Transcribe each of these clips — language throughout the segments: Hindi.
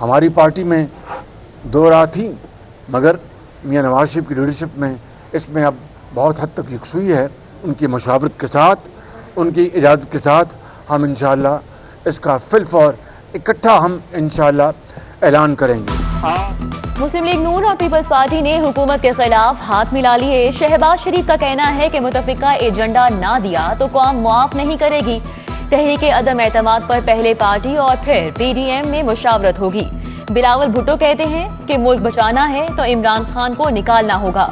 हमारी पार्टी में दो राह थी मगर मियाँ नवाज़ शरीफ की लीडरशिप में इसमें अब बहुत हद तक यकसुई है उनकी मशावरत के साथ, उनकी इजाज़त के साथ हम इन इसका फिल्फ और इकट्ठा हम इन ऐलान करेंगे। मुस्लिम लीग नून और पीपल्स पार्टी ने हुकूमत के खिलाफ हाथ मिला लिए। शहबाज शरीफ का कहना है कि मुतफिका एजेंडा ना दिया तो कौम मुआफ नहीं करेगी। तहरीक अदम एतम पर पहले पार्टी और फिर पीडीएम में मुशावरत होगी। बिलावल भुट्टो कहते हैं कि मुल्क बचाना है तो इमरान खान को निकालना होगा।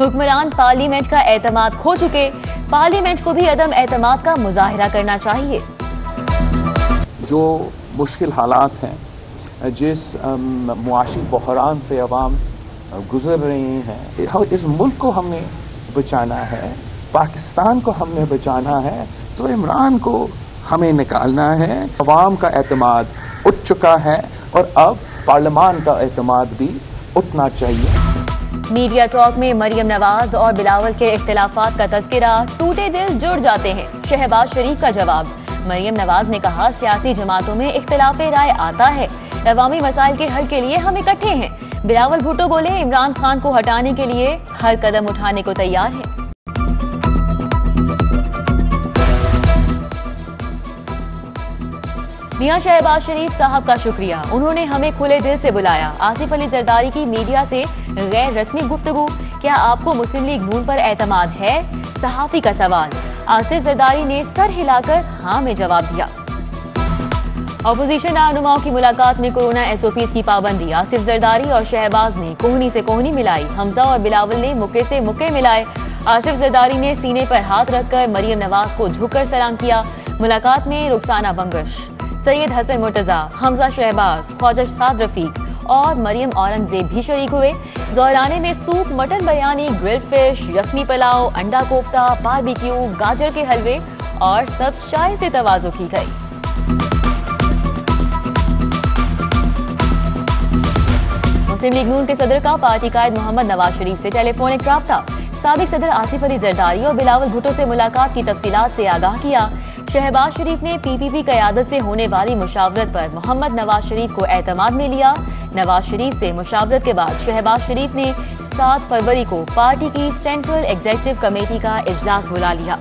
हुक्मरान पार्लियामेंट का एतम खो चुके, पार्लियामेंट को भी अदम एतमाद का मुजाहरा करना चाहिए। जो मुश्किल हालात हैं, जिस मुआशी बहरान से अवाम गुजर रहे हैं इस मुल्क को हमने बचाना है, पाकिस्तान को हमने बचाना है तो इमरान को हमें निकालना है। अवाम का एतमाद उठ चुका है और अब पार्लियामान का एतमाद भी उठना चाहिए। मीडिया टॉक में मरियम नवाज़ और बिलावल के इख्तलाफात का तस्करा टूटे दिल जुड़ जाते हैं। शहबाज शरीफ का जवाब, मरियम नवाज़ ने कहा, सियासी जमातों में इख्तलाफ राय आता है। अवामी मसाइल के हल के लिए हम इकट्ठे हैं। बिलावल भुट्टो बोले, इमरान खान को हटाने के लिए हर कदम उठाने को तैयार है। मियाँ शहबाज शरीफ साहब का शुक्रिया। उन्होंने हमें खुले दिल से बुलाया। आसिफ अली जरदारी की मीडिया से गैर रस्मी गुफ्तगु। क्या आपको मुस्लिम लीग नून पर एतमाद है? सहाफी का सवाल। आसिफ जरदारी ने सर हिलाकर हाँ में जवाब दिया। अपोजिशन रहनुमाओं की मुलाकात में कोरोना एसओपी की पाबंदी। आसिफ जरदारी और शहबाज ने कोहनी से कोहनी मिलाई। हमजा और बिलावल ने मुक्के से मुक्के मिलाए। आसिफ जरदारी ने सीने पर हाथ रखकर मरियम नवाज़ को झुककर सलाम किया। मुलाकात में रुखसाना बंगश। सैयद हसन मुर्तजा, हमजा शहबाज, ख्वाजा साद रफीक और मरियम औरंगज़ेब भी शरीक हुए। दौराने में soup, mutton biryani grill fish, yakhni pulao, अंडा कोफ्ता, बारबेक्यू, गाजर के हलवे और सब्ज चाय से तवाजु की गई। मुस्लिम लीग नून के सदर का पार्टी कायद मोहम्मद नवाज़ शरीफ से टेलीफोनिक रहा सबक सदर आसिफ अली जरदारी और बिलावल भुट्टो से मुलाकात की तफसीलात से आगाह किया। शहबाज शरीफ ने पीपीपी क्यादत से होने वाली मुशावरत पर मोहम्मद नवाज़ शरीफ को एतमाद में लिया। नवाज़ शरीफ से मुशावरत के बाद शहबाज शरीफ ने 7 फरवरी को पार्टी की सेंट्रल एग्जीक्यूटिव कमेटी का इजलास बुला लिया।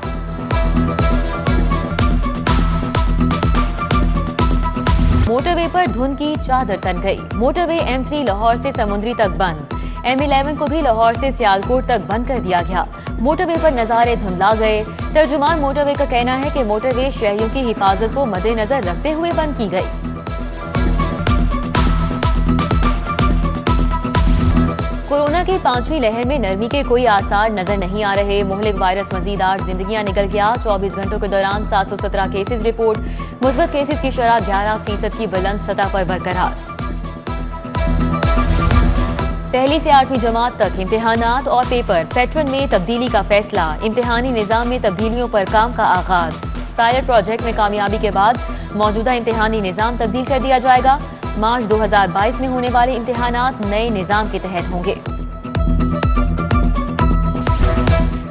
मोटरवे पर धुंध की चादर तन गई। मोटरवे एम3 लाहौर से समुद्री तक बंद। एम इलेवन को भी लाहौर से सियालकोट तक बंद कर दिया गया। मोटरवे पर नजारे धुंधला गए। तर्जुमान मोटरवे का कहना है कि मोटरवे शहरियों की हिफाजत को मद्देनजर रखते हुए बंद की गई। कोरोना की पांचवी लहर में नरमी के कोई आसार नज़र नहीं आ रहे। मोहलिक वायरस मजीद आठ जिंदगियाँ निकल गया। 24 घंटों के दौरान 717 केसेस रिपोर्ट। मुस्बत केसेस की शराह 11 फ़ीसद की बुलंद सतह पर बरकरार। पहली से आठवीं जमात तक इम्तहान और पेपर पैटर्न में तब्दीली का फैसला, इम्तहानी निज़ाम में तब्दीलियों पर काम का आगाज़। पायलट प्रोजेक्ट में कामयाबी के बाद मौजूदा इम्तहानी निज़ाम तब्दील कर दिया जाएगा। मार्च 2022 में होने वाले इम्तहान नए निज़ाम के तहत होंगे।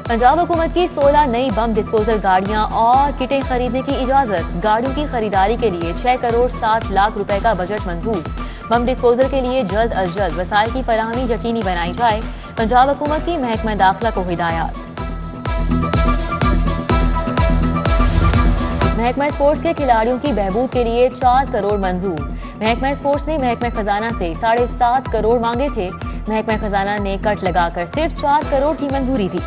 पंजाब हुकूमत की 16 नई बम डिस्पोजल गाड़ियाँ और किटें खरीदने की इजाज़त। गाड़ियों की खरीदारी के लिए 6 करोड़ 60 लाख रुपए का बजट मंजूर। बम डिस्पोजल के लिए जल्द अज जल्द वसाइल की फरहमी यकीनी बनाई जाए। पंजाब हुकूमत की महकमा दाखिला को हिदायत। महकमा स्पोर्ट्स के खिलाड़ियों की बहबूद के लिए चार करोड़ मंजूर। महकमा स्पोर्ट्स ने महकमा खजाना से साढ़े सात करोड़ मांगे थे। महकमा खजाना ने कट लगाकर सिर्फ़ चार करोड़ की मंजूरी दी।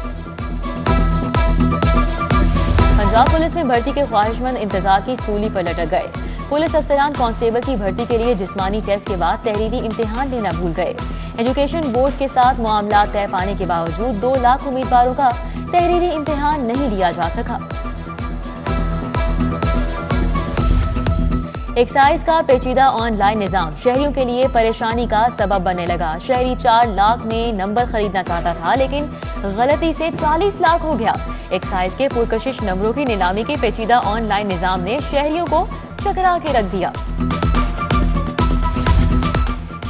पंजाब पुलिस में भर्ती के ख्वाहिशमंद इंतज़ार की सूली पर लटक गए। पुलिस अफसरान कांस्टेबल की भर्ती के लिए जिस्मानी टेस्ट के बाद तहरीरी इम्तिहान लेना भूल गए। एजुकेशन बोर्ड के साथ मामला तय पाने के बावजूद दो लाख उम्मीदवारों का तहरीरी इम्तिहान नहीं लिया जा सका। एक्साइज का पेचीदा ऑनलाइन निज़ाम, शहरियों के लिए परेशानी का सबब बनने लगा। शहरी चार लाख में नंबर खरीदना चाहता था, लेकिन गलती से 40 लाख हो गया। एक्साइज के पुरकशिश नंबरों की नीलामी के पेचीदा ऑनलाइन निज़ाम ने शहरियों को चकरा के रख दिया।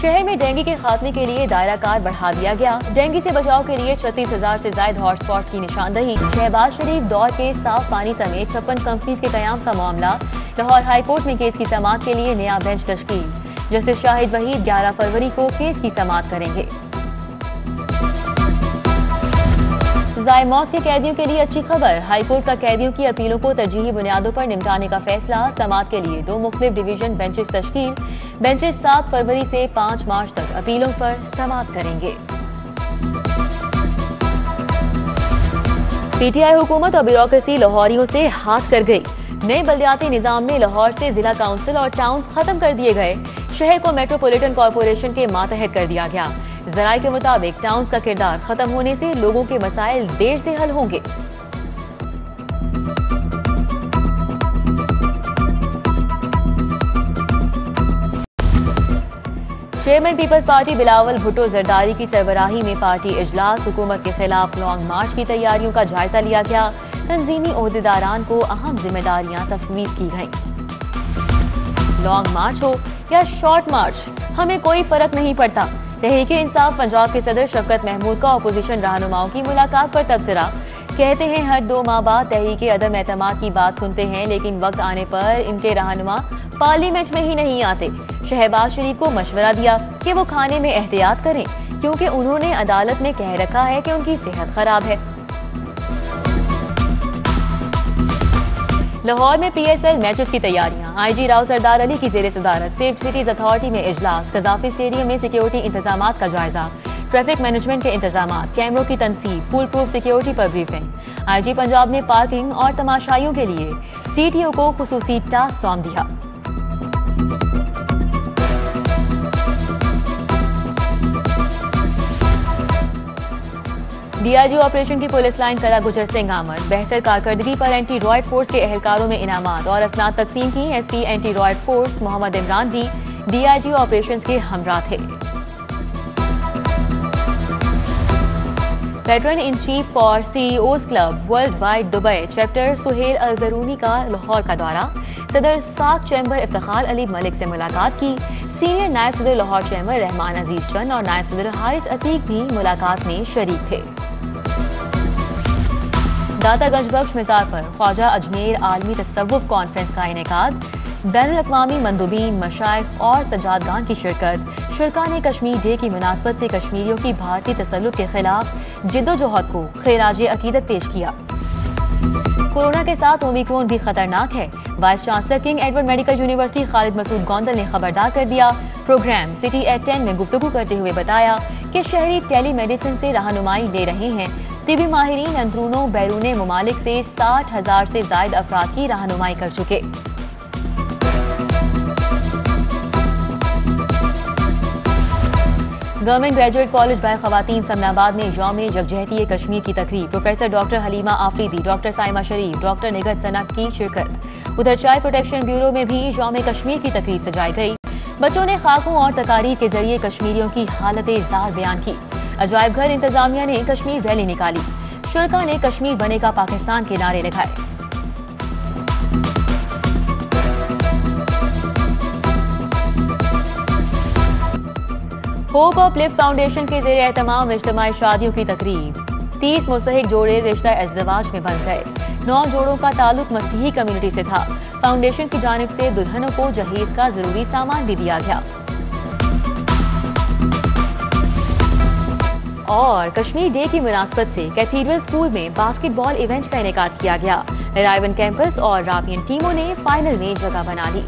शहर में डेंगू के खात्मे के लिए दायरा कार बढ़ा दिया गया। डेंगू से बचाव के लिए छत्तीस हज़ार ऐसी ज़्यादा हॉटस्पॉट की निशानदही। शहबाज शरीफ दौर के साफ़ पानी समेत छप्पन कंपनीज़ के कयाम का मामला। लाहौर हाईकोर्ट में केस की समाप्त के लिए नया बेंच तश्कील। जस्टिस शाहिद वहीद 11 फरवरी को केस की समाप्त करेंगे। सजाए मौत के कैदियों के लिए अच्छी खबर। हाईकोर्ट का कैदियों की अपीलों को तरजीही बुनियादों पर निपटाने का फैसला। समात के लिए दो मुख्तलिफ़ डिवीज़न बेंचेस तश्कील। बेंचेस सात फरवरी से पाँच मार्च तक अपीलों पर समाप्त करेंगे। पीटीआई हुकूमत और ब्यूरोक्रेसी लाहौरियों से हाथ कर गई। नए बल्दियाती निज़ाम में लाहौर से जिला काउंसिल और टाउन खत्म कर दिए गए। शहर को मेट्रोपॉलिटन कॉरपोरेशन के मातहत कर दिया गया। जराये के मुताबिक टाउन्स का किरदार खत्म होने से लोगों के मसाइल देर से हल होंगे। Chairman peoples party Bilawal Bhutto Zardari की सरबराही में पार्टी इजलास, हुकूमत के खिलाफ लॉन्ग मार्च की तैयारियों का जायजा लिया गया। तंजीमी अहदेदारान को अहम जिम्मेदारियाँ तफवीज की गईं। लॉन्ग मार्च हो या शॉर्ट मार्च, हमें कोई फ़र्क नहीं पड़ता। तहरीक इंसाफ पंजाब के सदर शफकत महमूद का अपोजिशन रहनुमाओं की मुलाकात पर तबसरा। कहते हैं, हर दो माह बाद तहरीक अदम एतम की बात सुनते हैं, लेकिन वक्त आने पर इनके रहनुमा पार्लियामेंट में ही नहीं आते। शहबाज शरीफ को मशवरा दिया कि वो खाने में एहतियात करें, क्योंकि उन्होंने अदालत में कह रखा है कि उनकी सेहत खराब है। लाहौर में पीएसएल मैचेस की तैयारियाँ। आईजी राव सरदार अली की जेर सदारत सेफ़ सिटीज़ अथॉरिटी में इजलास, कजाफी स्टेडियम में सिक्योरिटी इंतज़ाम का जायजा ट्रैफ़िक मैनेजमेंट के इंतज़ाम कैमरों की तनसीब फुल प्रूफ सिक्योरिटी पर ब्रीफिंग आईजी पंजाब ने पार्किंग और तमाशाइयों के लिए सीटीओ को खसूसी टास्क सौंप दिया। डीआईजी ऑपरेशन की पुलिस लाइन कला गुजर सिंह आमद। बेहतर कारकर्दगी पर एंटी रॉयड फोर्स के एहलकारों में इनामात और असनाद तकसीम की SP anti riot force Mohammad Imran भी डीआईजी ऑपरेशन के हमरा थे। Veteran in chief for CEOs club worldwide Dubai chapter Suhail Al Jarooni का लाहौर का दौरा। सदर साक चैम्बर इफ्तार अली मलिक से मुलाकात की। सीनियर नायब सदर लाहौर चैम्बर रहमान अज़ीज़ चंद और नायब सदर हारिस अतीक भी मुलाकात में शरीक थे। दातागंज बख्श मिजार पर ख्वाजा अजमेर आलमी तसवुफ कॉन्फ्रेंस का इनका बैन अवी मंदुबी मशाइ और सजादगान की शिरकत। शुरा ने कश्मीर डे की मुनासबत से कश्मीरियों की भारतीय तसलुत के खिलाफ जिदोजहद को खराज अकीदत पेश किया। कोरोना के साथ ओमिक्रोन भी खतरनाक है। Vice chancellor King Edward medical university Khalid Masood Gondal ने खबरदार कर दिया। प्रोग्राम सिटी एट टेन में गुफ्तु करते हुए बताया कि शहरी टेली मेडिसिन से रहनुमाई ले रहे हैं। तिबी माहरीन अंदरूनों बैरून ममालिक से साठ हज़ार से जायद अफराद की रहनुमाई कर चुके। गवर्नमेंट ग्रेजुएट कॉलेज बाय खवतिन समनाबाद में यौम यकजहती कश्मीर की तकरीब। Professor doctor Halima Afridi, doctor Saima Sharif, doctor Nighat सनक की शिरकत। उधर चाय प्रोटेक्शन ब्यूरो में भी यौम कश्मीर की तकरीब सजाई गई। बच्चों ने खाकों और तकारीर के ज़रिए कश्मीरियों की हालत जार बयान की। अजायब घर इंतजामिया ने कश्मीर रैली निकाली। शुरा ने कश्मीर बनेगा पाकिस्तान के नारे लगाए। होप ऑफ़ लिफ्ट फाउंडेशन के जेर एहतमाम इज्तमाही शादियों की तकरीब। तीस मुस्तक जोड़े रिश्ता एजदवाज में बन गए। नौ जोड़ों का ताल्लुक मसीही कम्युनिटी से था। फाउंडेशन की जानब से दुल्हनों को जहेज का ज़रूरी सामान भी दिया गया। और कश्मीर डे की मुनासबत से कैथीड्रल स्कूल में बास्केटबॉल इवेंट का इनका किया गया। रायवन कैंपस और रावियन टीमों ने फाइनल में जगह बना ली